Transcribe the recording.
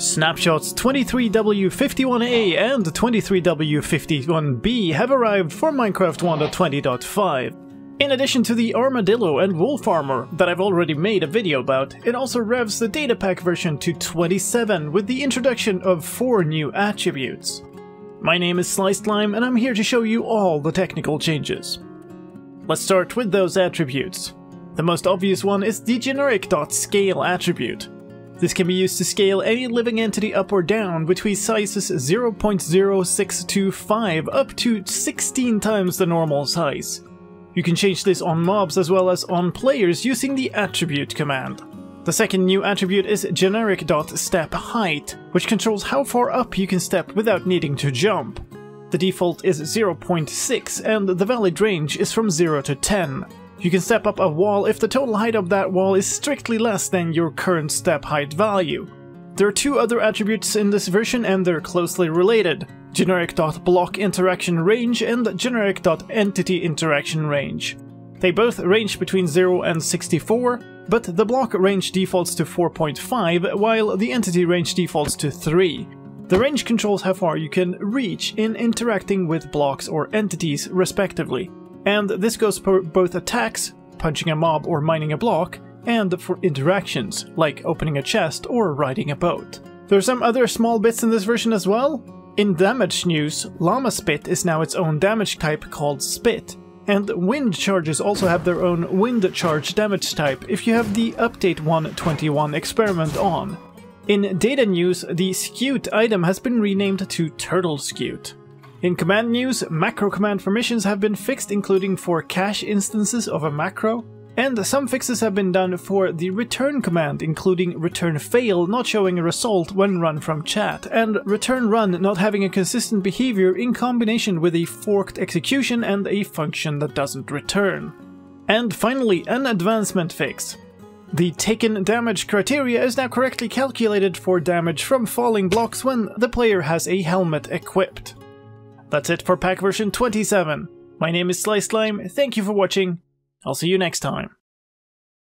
Snapshots 23W51A and 23W51B have arrived for Minecraft 1.20.5. In addition to the Armadillo and Wolf Armor that I've already made a video about, it also revs the datapack version to 27 with the introduction of 4 new attributes. My name is Sliced Lime and I'm here to show you all the technical changes. Let's start with those attributes. The most obvious one is the generic.scale attribute. This can be used to scale any living entity up or down between sizes 0.0625 up to 16 times the normal size. You can change this on mobs as well as on players using the attribute command. The second new attribute is generic.step_height, which controls how far up you can step without needing to jump. The default is 0.6 and the valid range is from 0 to 10. You can step up a wall if the total height of that wall is strictly less than your current step height value. There are two other attributes in this version and they're closely related. Generic.block interaction range and generic.entity interaction range. They both range between 0 and 64, but the block range defaults to 4.5 while the entity range defaults to 3. The range controls how far you can reach in interacting with blocks or entities respectively. And this goes for both attacks, punching a mob or mining a block, and for interactions, like opening a chest or riding a boat. There are some other small bits in this version as well. In damage news, Llama Spit is now its own damage type called Spit, and wind charges also have their own wind charge damage type if you have the Update 121 experiment on. In data news, the Scute item has been renamed to Turtle Scute. In command news, macro command permissions have been fixed including for cache instances of a macro, and some fixes have been done for the return command including return fail not showing a result when run from chat, and return run not having a consistent behavior in combination with a forked execution and a function that doesn't return. And finally, an advancement fix. The taken damage criteria is now correctly calculated for damage from falling blocks when the player has a helmet equipped. That's it for pack version 27. My name is Sliced Lime, thank you for watching, I'll see you next time.